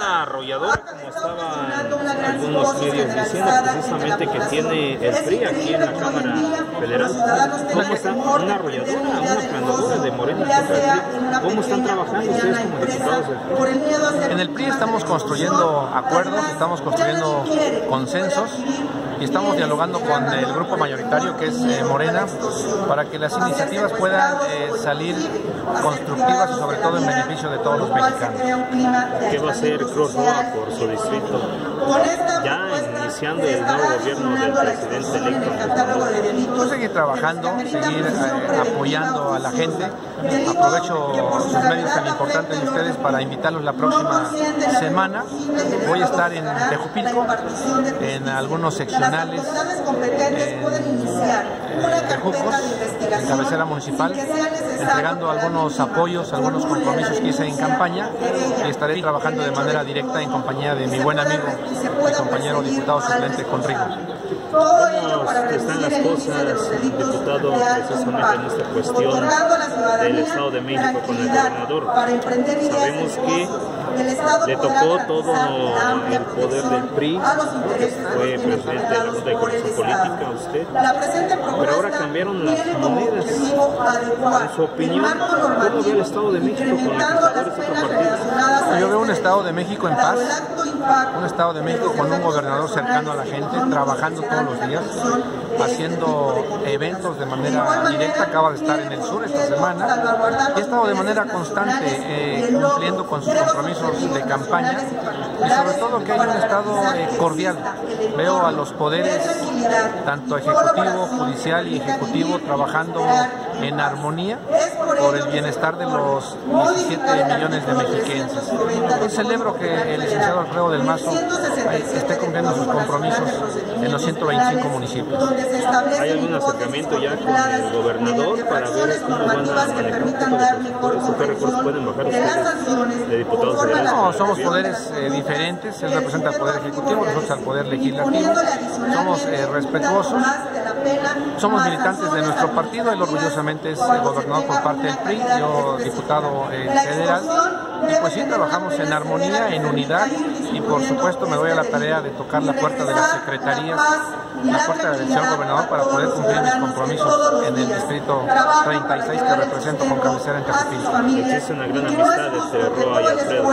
una arrolladora como estaban algunos medios diciendo precisamente que tiene el PRI aquí en la Cámara Federal. ¿Cómo está una arrolladora, una planadora de Morena ¿Cómo están trabajando ustedes como diputados del PRI? En el PRI estamos construyendo acuerdos, estamos construyendo consensos y estamos dialogando con el grupo mayoritario que es eh, Morena para que las iniciativas puedan eh, salir constructivas y sobre todo en beneficio de todos los mexicanos. ¿Qué va a hacer Cruz Roja por su distrito? Ya iniciando el nuevo gobierno del presidente electo. Pues seguir trabajando, seguir eh, apoyando a la gente. Aprovecho sus medios tan importantes de ustedes para invitarlos la próxima semana. Voy a estar en Tejupilco, en algunos seccionales, en, Tejucos, en cabecera municipal, entregando algunos apoyos, algunos compromisos que hice en campaña y estaré trabajando de manera directa en compañía de mi buen amigo mi compañero diputado suplente Conrigo. ¿Cómo están las cosas, diputado, precisamente en esta cuestión. del Estado de México con el gobernador? Sabemos que le tocó todo el poder del PRI, fue presidente de la Junta de Corrección Política a usted, pero ahora cambiaron las monedas. En su opinión, ¿cómo ve el Estado de México con los de otro partido? Yo veo un Estado de México en paz, un Estado de México con un gobernador cercano a la gente, trabajando todos los días, haciendo eventos de manera directa, acaba de estar en el sur esta semana, ha estado de manera constante eh, cumpliendo con sus compromisos de campaña y sobre todo que hay un Estado eh, cordial. Veo a los poderes, tanto ejecutivo, judicial y ejecutivo, trabajando en armonía por el bienestar de los 17 millones de mexiquenses. Yo celebro que el licenciado Alfredo del Mazo esté cumpliendo sus compromisos en los 125 municipios. ¿Hay algún acercamiento ya con el gobernador para ver cómo van a manejar un poco de ¿Qué recursos pueden bajar ustedes de diputados federales? No, somos poderes eh, diferentes. Él representa al Poder Ejecutivo, nosotros al Poder Legislativo. Somos eh, respetuosos. Somos militantes de nuestro partido. Él orgullosamente es gobernador por parte del PRI, yo diputado eh, federal. Y pues sí, trabajamos en armonía, en unidad y por supuesto me doy a la tarea de tocar la puerta de las secretarías, la puerta del señor gobernador para poder cumplir mis compromisos en el distrito 36 que represento con cabecera en Tejupilco. Existe una gran amistad entre Roa y Alfredo.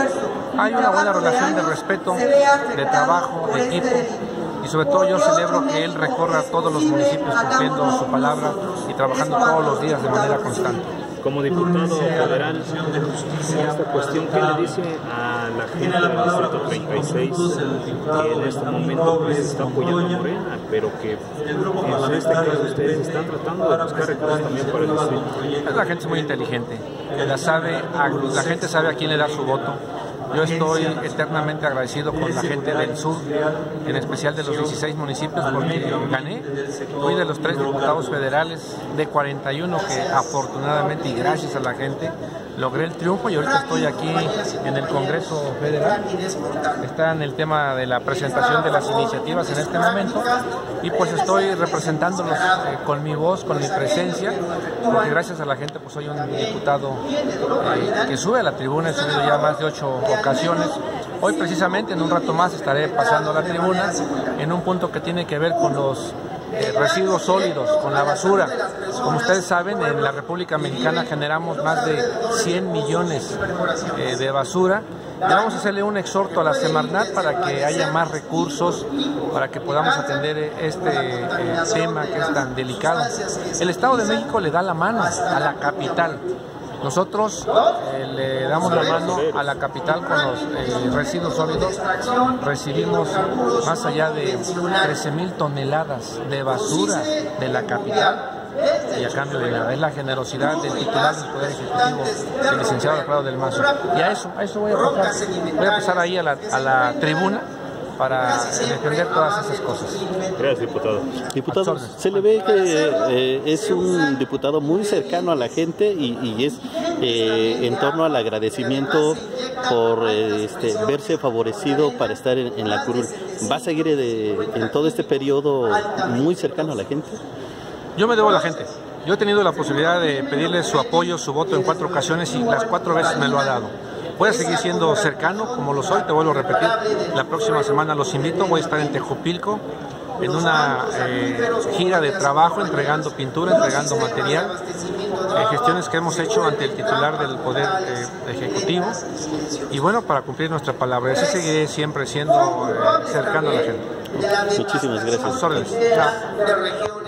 Hay una buena relación de respeto, de trabajo, de equipo y sobre todo yo celebro que él recorra todos los municipios cumpliendo su palabra y trabajando todos los días de manera constante. Como diputado federal, esta cuestión, ¿qué le dice a la gente del Distrito 36 que en este momento pues, está apoyando a Morena, pero que en este caso ustedes están tratando de buscar recursos también para el distrito? La gente es muy inteligente, la, sabe, la gente sabe a quién le da su voto yo estoy eternamente agradecido con la gente del sur, en especial de los 16 municipios, porque gané. Fui de los tres diputados federales de 41 que afortunadamente y gracias a la gente logré el triunfo y ahorita estoy aquí en el Congreso Federal. Está en el tema de la presentación de las iniciativas en este momento y pues estoy representándolos eh, con mi voz, con mi presencia, porque gracias a la gente pues soy un diputado eh, que sube a la tribuna, he subido ya más de ocho ocasiones. Hoy precisamente en un rato más estaré pasando a la tribuna en un punto que tiene que ver con los eh, residuos sólidos, con la basura. Como ustedes saben, en la República Mexicana generamos más de 100 millones eh, de basura. Y vamos a hacerle un exhorto a la Semarnat para que haya más recursos, para que podamos atender este eh, tema que es tan delicado. El Estado de México le da la mano a la capital. Nosotros eh, le damos la mano a la capital con los eh, residuos sólidos. Recibimos más allá de 13 mil toneladas de basura de la capital y a cambio de nada. Es la generosidad del titular del Poder Ejecutivo, el licenciado Alfredo del Mazo. Y a eso, a eso voy a pasar. Voy a pasar ahí a la, a la tribuna para defender todas esas cosas. Gracias, diputado. Diputado, se le ve que eh, es un diputado muy cercano a la gente y, es eh, en torno al agradecimiento por eh, este, verse favorecido para estar en, la curul. ¿Va a seguir en todo este periodo muy cercano a la gente? Yo me debo a la gente. Yo he tenido la posibilidad de pedirle su apoyo, su voto en cuatro ocasiones y las cuatro veces me lo ha dado voy a seguir siendo cercano como lo soy, te vuelvo a repetir. La próxima semana los invito, voy a estar en Tejupilco en una eh, gira de trabajo, entregando pintura, entregando material, eh, gestiones que hemos hecho ante el titular del Poder eh, Ejecutivo y bueno, para cumplir nuestra palabra. Así seguiré siempre siendo cercano a la gente. Muchísimas gracias. Chao.